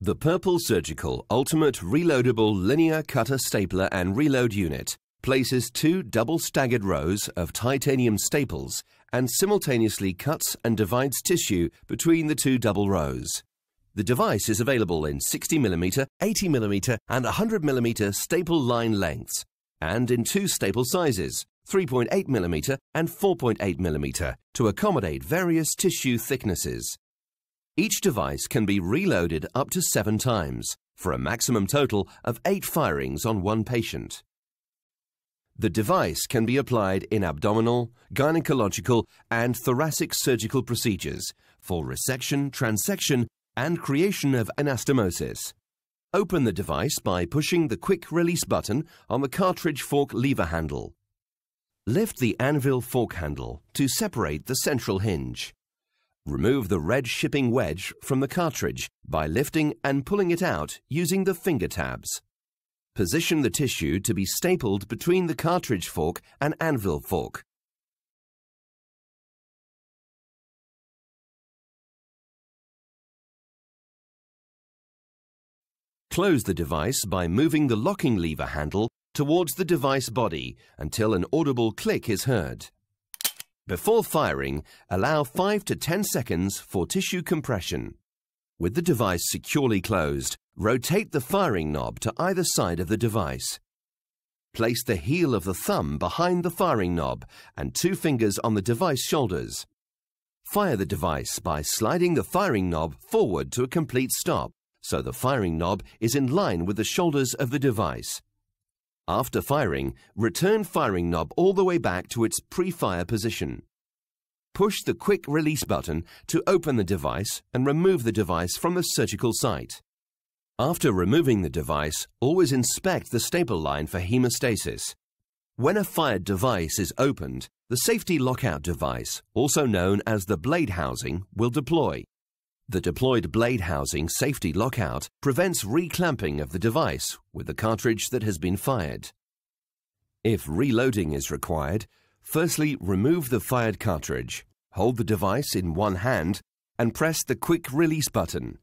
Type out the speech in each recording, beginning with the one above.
The Purple Surgical Ultimate Reloadable Linear Cutter Stapler and Reload Unit places two double staggered rows of titanium staples and simultaneously cuts and divides tissue between the two double rows. The device is available in 60mm, 80mm and 100mm staple line lengths and in two staple sizes, 3.8mm and 4.8mm, to accommodate various tissue thicknesses. Each device can be reloaded up to seven times, for a maximum total of eight firings on one patient. The device can be applied in abdominal, gynecological, and thoracic surgical procedures for resection, transection, and creation of anastomosis. Open the device by pushing the quick release button on the cartridge fork lever handle. Lift the anvil fork handle to separate the central hinge. Remove the red shipping wedge from the cartridge by lifting and pulling it out using the finger tabs. Position the tissue to be stapled between the cartridge fork and anvil fork. Close the device by moving the locking lever handle towards the device body until an audible click is heard. Before firing, allow 5 to 10 seconds for tissue compression. With the device securely closed, rotate the firing knob to either side of the device. Place the heel of the thumb behind the firing knob and two fingers on the device shoulders. Fire the device by sliding the firing knob forward to a complete stop, so the firing knob is in line with the shoulders of the device. After firing, return firing knob all the way back to its pre-fire position push the quick release button to open the device and remove the device from the surgical site. After removing the device, always inspect the staple line for hemostasis. When a fired device is opened, the safety lockout device, also known as the blade housing, will deploy. The deployed blade housing safety lockout prevents reclamping of the device with the cartridge that has been fired. If reloading is required, firstly remove the fired cartridge. Hold the device in one hand and press the quick release button.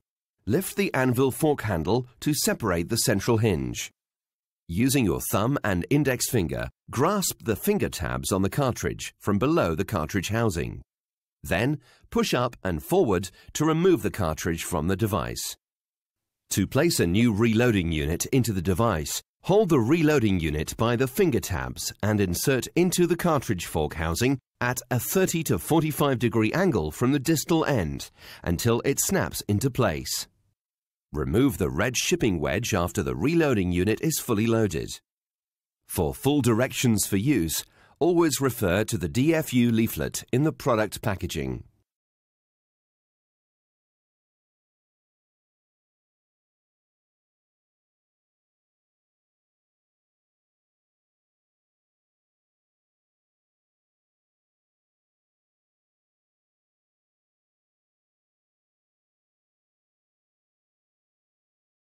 Lift the anvil fork handle to separate the central hinge. Using your thumb and index finger, grasp the finger tabs on the cartridge from below the cartridge housing. Then, push up and forward to remove the cartridge from the device. To place a new reloading unit into the device, hold the reloading unit by the finger tabs and insert into the cartridge fork housing at a 30 to 45 degree angle from the distal end until it snaps into place. Remove the red shipping wedge after the reloading unit is fully loaded. For full directions for use, always refer to the DFU leaflet in the product packaging.